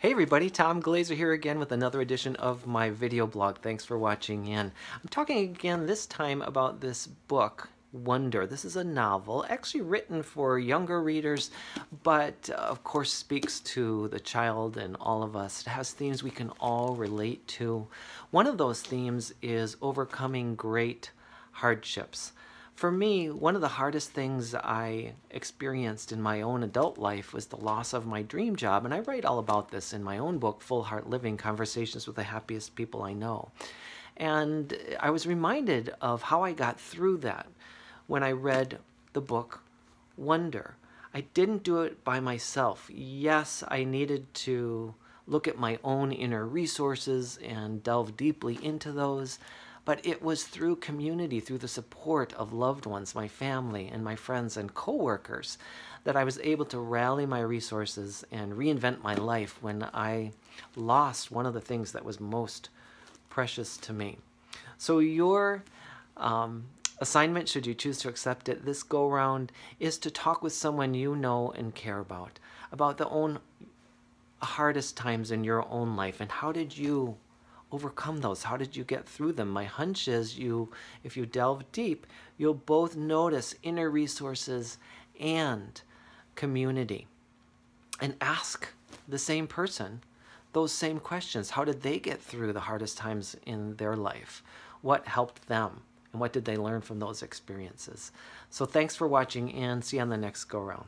Hey everybody, Tom Glaser here again with another edition of my video blog. Thanks for watching in. I'm talking again this time about this book, Wonder. This is a novel, actually written for younger readers, but uh, of course speaks to the child and all of us. It has themes we can all relate to. One of those themes is overcoming great hardships. For me, one of the hardest things I experienced in my own adult life was the loss of my dream job. And I write all about this in my own book, Full Heart Living Conversations with the Happiest People I Know. And I was reminded of how I got through that when I read the book Wonder. I didn't do it by myself. Yes, I needed to look at my own inner resources and delve deeply into those but it was through community, through the support of loved ones, my family, and my friends and coworkers that I was able to rally my resources and reinvent my life when I lost one of the things that was most precious to me. So, your um, assignment, should you choose to accept it, this go round is to talk with someone you know and care about, about the own hardest times in your own life and how did you overcome those? How did you get through them? My hunch is you, if you delve deep, you'll both notice inner resources and community. And ask the same person those same questions. How did they get through the hardest times in their life? What helped them? And what did they learn from those experiences? So thanks for watching and see you on the next go round.